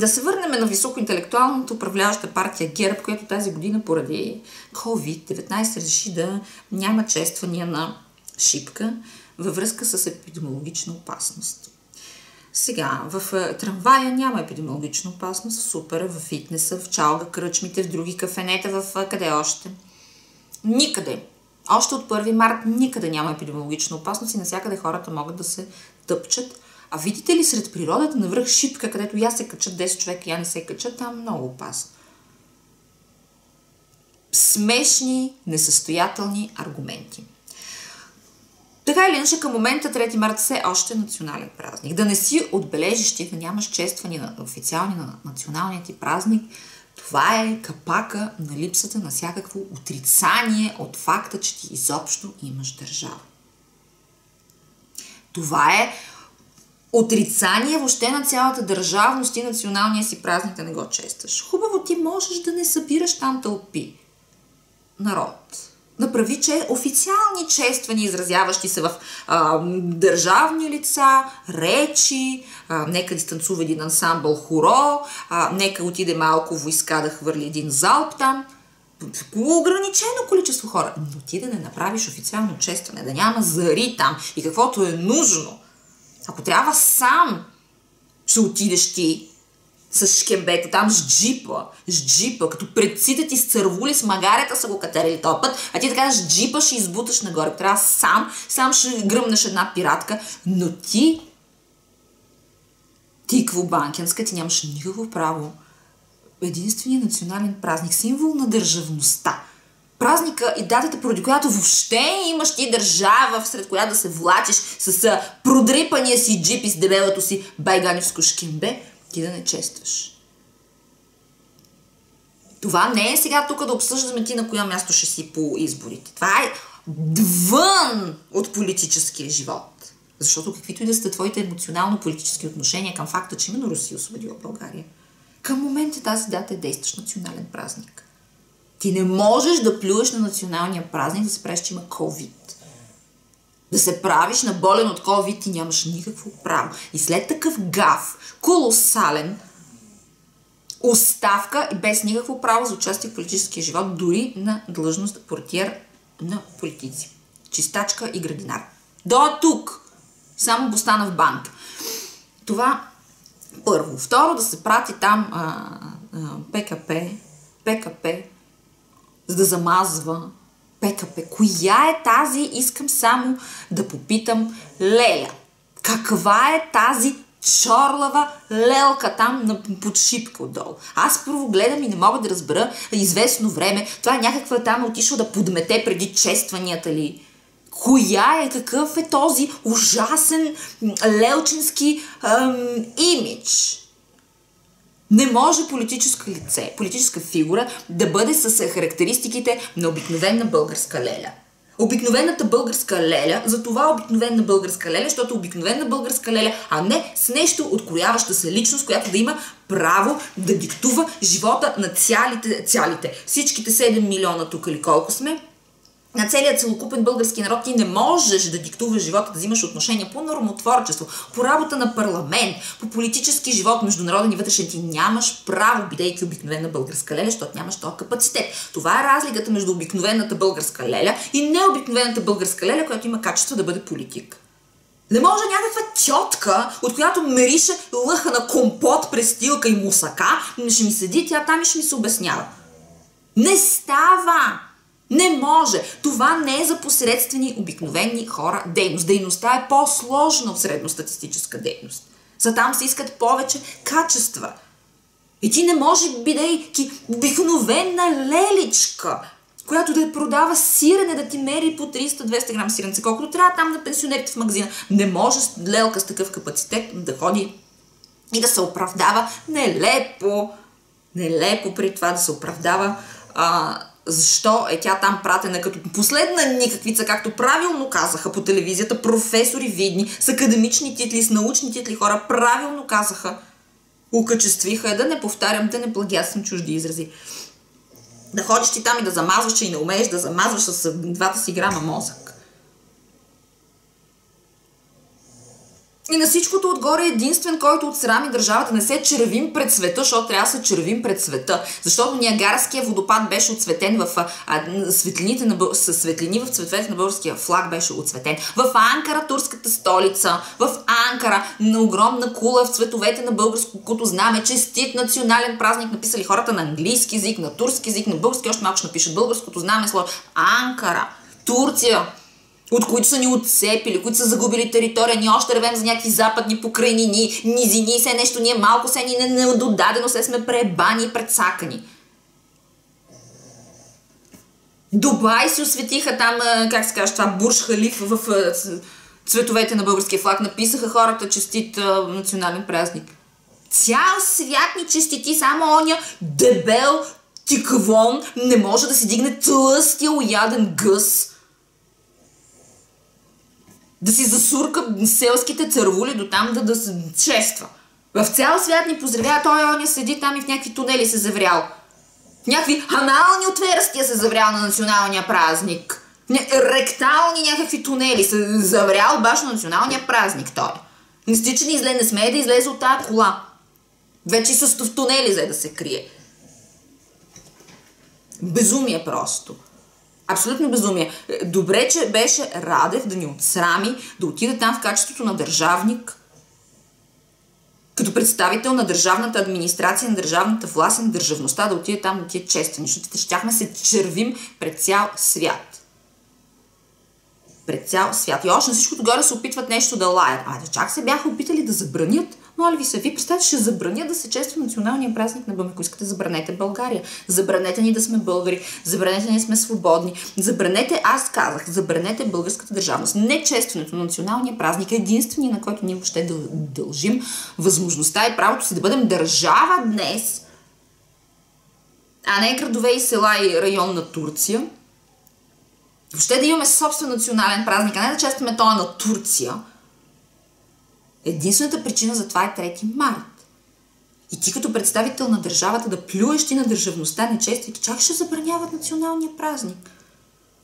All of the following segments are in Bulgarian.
Да се върнем на високоинтелектуалната управляваща партия ГЕРБ, която тази година поради COVID-19 реши да няма чествания на шипка във връзка с епидемиологична опасност. Сега, в е, трамвая няма епидемиологична опасност, супер, в фитнеса, в чалга, кръчмите, в други кафенета, в е, къде още. Никъде. Още от 1 март никъде няма епидемиологична опасност и навсякъде хората могат да се тъпчат. А видите ли сред природата на връх Шипка, където я се качат 10 човека, я не се качат, там е много опасно. Смешни, несъстоятелни аргументи. Така или иначе, към момента 3 марта все още е национален празник. Да не си отбележиш, ти да нямаш чествани на официални на националния ти празник, това е капака на липсата на всякакво отрицание от факта, че ти изобщо имаш държава. Това е отрицание въобще на цялата държавност и националния си празник да не го честваш. Хубаво ти можеш да не събираш там тълпи. Народ направи че официални чествания, изразяващи се в а, държавни лица, речи, а, нека дистанцува един ансамбъл хоро, а, нека отиде малко войска да хвърли един залп там. Ограничено количество хора. Но ти да не направиш официално честване, да няма зари там и каквото е нужно. Ако трябва сам, ще отидеш ти с шкембето, там с джипа, с джипа, като предците ти с цървули, с магарета са го катерили този път, а ти така с джипа ще избуташ нагоре. Трябва сам, сам ще гръмнеш една пиратка, но ти, ти банкенска, ти нямаш никакво право. Единственият национален празник, символ на държавността. Празника и датата, поради която въобще имаш ти държава, сред която да се влачиш с продрипания си джип и с дебелото си байганевско шкембе, ти да не честваш. Това не е сега тук да обсъждаме ти на коя място ще си по изборите. Това е вън от политическия живот. Защото каквито и да сте твоите емоционално-политически отношения към факта, че именно Русия освободила България, към момента тази дата е действащ национален празник. Ти не можеш да плюеш на националния празник да се правиш, че има COVID. Да се правиш на болен от COVID ти нямаш никакво право. И след такъв гав, колосален, оставка и без никакво право за участие в политическия живот, дори на длъжност портиер на политици. Чистачка и градинар. До тук! Само бостана в банк. Това първо. Второ, да се прати там а, а, ПКП, ПКП, за да замазва ПКП. Коя е тази, искам само да попитам Леля. Каква е тази чорлава лелка там на подшипка отдолу. Аз първо гледам и не мога да разбера известно време. Това е някаква там отишла да подмете преди честванията ли. Коя е, какъв е този ужасен лелчински ем, имидж? Не може политическо лице, политическа фигура да бъде с характеристиките на обикновена българска леля. Обикновената българска леля, за това обикновена българска леля, защото обикновена българска леля, а не с нещо открояваща се личност, която да има право да диктува живота на цялите, цялите. Всичките 7 милиона тук или колко сме, на целият целокупен български народ ти не можеш да диктуваш живота, да взимаш отношение по нормотворчество, по работа на парламент, по политически живот, международен и вътрешен. Ти нямаш право, бидейки обикновена българска леля, защото нямаш този капацитет. Това е разликата между обикновената българска леля и необикновената българска леля, която има качество да бъде политик. Не може някаква тетка, от която мерише лъха на компот, престилка и мусака, ще ми седи тя там и ще ми се обяснява. Не става! Не може! Това не е за посредствени, обикновени хора дейност. Дейността е по-сложна от средностатистическа дейност. За там се искат повече качества. И ти не може, бидейки обикновена леличка, която да продава сирене, да ти мери по 300-200 грам сиренце, колкото трябва там на пенсионерите в магазина. Не може лелка с такъв капацитет да ходи и да се оправдава нелепо, нелепо при това да се оправдава а, защо е тя там пратена като последна никаквица, както правилно казаха по телевизията професори видни с академични титли, с научни титли хора, правилно казаха, укачествиха, е да не повтарям, да не плагиатствам чужди изрази. Да ходиш ти там и да замазваш, и не умееш да замазваш с двата си грама мозък. И на всичкото отгоре единствен, който отсрами държавата, не се червим пред света, защото трябва да се червим пред света. Защото Ниагарския водопад беше отцветен в а, светлините на, с светлини в цветовете на българския флаг беше отцветен. В Анкара, турската столица, в Анкара, на огромна кула в цветовете на българското знаме, честит национален празник, написали хората на английски език, на турски език, на български, още малко ще напишат българското знаме слово. Анкара, Турция, от които са ни отцепили, които са загубили територия, ние още ревем за някакви западни покрайнини, низини, все нещо, ние малко се ни недодадено, се сме пребани и предсакани. Дубай си осветиха там, как се казва това, Бурж Халиф в цветовете на българския флаг. Написаха хората честит национален празник. Цял свят ни честити, само оня дебел тиквон не може да си дигне тлъстия уяден гъс да си засурка селските цървули до там да, да се чества. В цял свят ни поздравява, той оня седи там и в някакви тунели се заврял. В някакви анални отверстия се заврял на националния празник. Ректални някакви тунели се заврял баш на националния празник той. Не стича ни излезе, не смее да излезе от тази кола. Вече с в тунели, за да се крие. Безумие просто. Абсолютно безумие. Добре, че беше Радев да ни отсрами, да отиде там в качеството на държавник, като представител на държавната администрация, на държавната власт и на държавността, да отиде там да ти е честен, защото щяхме се червим пред цял свят. Пред цял свят. И още на всичкото горе се опитват нещо да лаят. А, чак се бяха опитали да забранят моля ви се, ви представете, ще забраня да се чества националния празник на. Ако искате, забранете България. Забранете ни да сме българи. Забранете ни да сме свободни. Забранете, аз казах, забранете българската държавност. Не честването на националния празник е единствения, на който ние въобще дължим възможността и правото си да бъдем държава днес, а не градове и села и район на Турция. Въобще да имаме собствен национален празник, а не да честваме това на Турция – Единствената причина за това е 3 март. И ти като представител на държавата да плюеш ти на държавността, нечествайки, чак ще забраняват националния празник.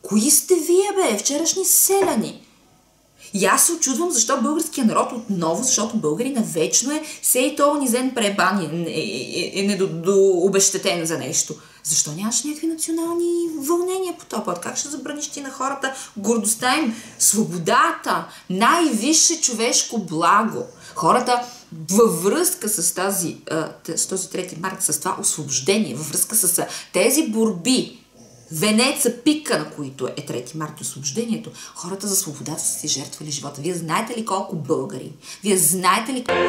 Кои сте вие, бе, вчерашни селяни? И аз се очудвам защо българския народ отново, защото българина вечно е сей то низен пребан е, е, е, е недообещетен за нещо. Защо нямаш някакви национални вълнения по този път? Как ще забраниш ти на хората гордостта им, свободата, най-висше човешко благо? Хората във връзка с, тази, с този 3 март, с това освобождение, във връзка с тези борби, венеца пика, на които е 3 марта освобождението, хората за свободата са си жертвали живота. Вие знаете ли колко българи? Вие знаете ли колко...